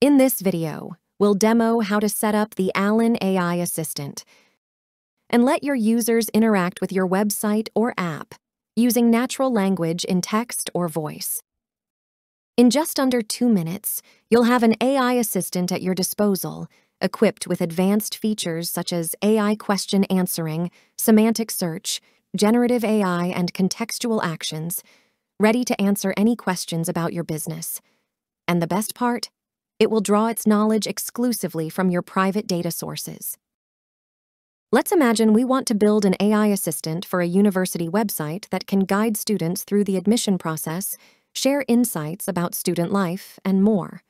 In this video, we'll demo how to set up the Alan AI Assistant and let your users interact with your website or app using natural language in text or voice. In just under two minutes, you'll have an AI assistant at your disposal, equipped with advanced features such as AI question answering, semantic search, generative AI, and contextual actions, ready to answer any questions about your business. And the best part? It will draw its knowledge exclusively from your private data sources. Let's imagine we want to build an AI assistant for a university website that can guide students through the admission process, share insights about student life, and more.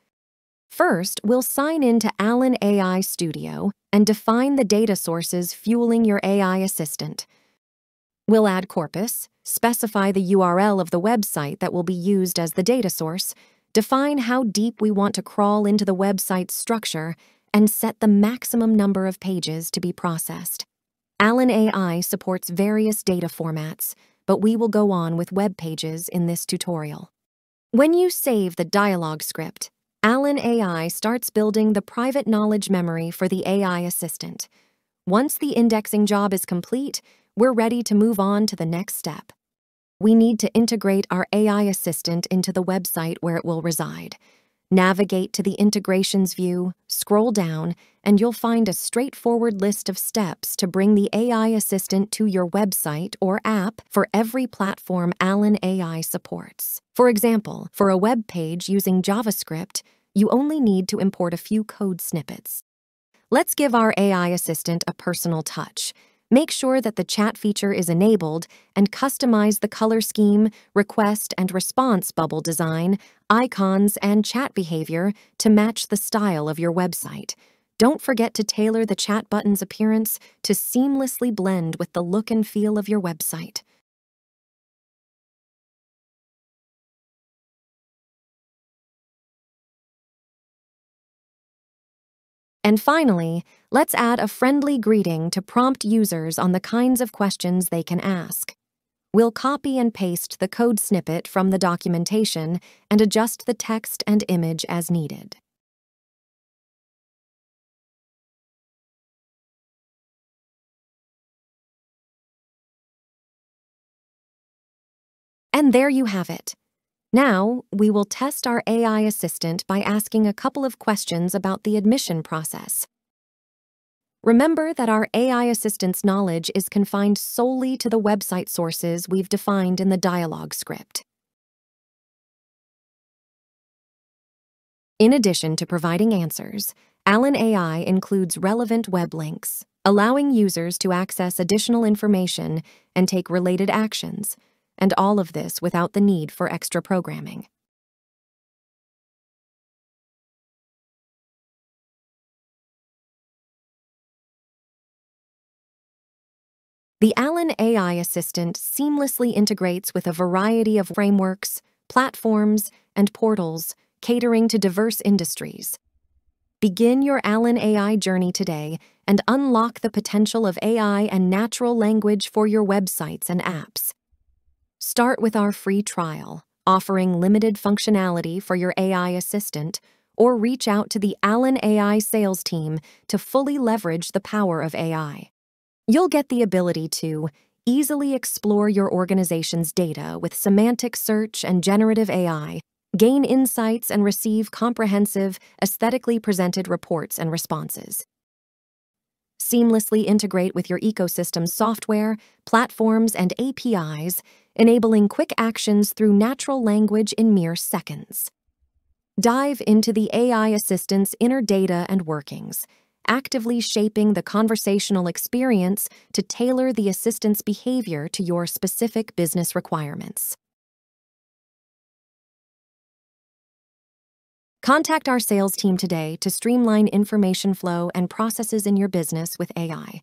First, we'll sign in to Alan AI Studio and define the data sources fueling your AI assistant. We'll add corpus, specify the URL of the website that will be used as the data source, define how deep we want to crawl into the website's structure, and set the maximum number of pages to be processed. Alan AI supports various data formats, but we will go on with web pages in this tutorial. When you save the dialog script, Alan AI starts building the private knowledge memory for the AI assistant. Once the indexing job is complete, we're ready to move on to the next step. We need to integrate our AI assistant into the website where it will reside. Navigate to the Integrations view, scroll down, and you'll find a straightforward list of steps to bring the AI assistant to your website or app for every platform Alan AI supports. For example, for a web page using JavaScript, you only need to import a few code snippets. Let's give our AI assistant a personal touch Make sure that the chat feature is enabled and customize the color scheme, request and response bubble design, icons, and chat behavior to match the style of your website. Don't forget to tailor the chat button's appearance to seamlessly blend with the look and feel of your website. And finally, let's add a friendly greeting to prompt users on the kinds of questions they can ask. We'll copy and paste the code snippet from the documentation and adjust the text and image as needed. And there you have it. Now, we will test our AI assistant by asking a couple of questions about the admission process. Remember that our AI assistant's knowledge is confined solely to the website sources we've defined in the dialog script. In addition to providing answers, Alan AI includes relevant web links, allowing users to access additional information and take related actions, and all of this without the need for extra programming. The Alan AI Assistant seamlessly integrates with a variety of frameworks, platforms, and portals catering to diverse industries. Begin your Alan AI journey today and unlock the potential of AI and natural language for your websites and apps. Start with our free trial, offering limited functionality for your AI assistant, or reach out to the Alan AI sales team to fully leverage the power of AI. You'll get the ability to easily explore your organization's data with semantic search and generative AI, gain insights and receive comprehensive, aesthetically presented reports and responses seamlessly integrate with your ecosystem's software, platforms, and APIs, enabling quick actions through natural language in mere seconds. Dive into the AI assistant's inner data and workings, actively shaping the conversational experience to tailor the assistant's behavior to your specific business requirements. Contact our sales team today to streamline information flow and processes in your business with AI.